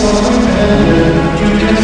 Sultan Efendi, Cüneyt